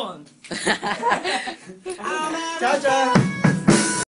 돈. 짜잔. 아,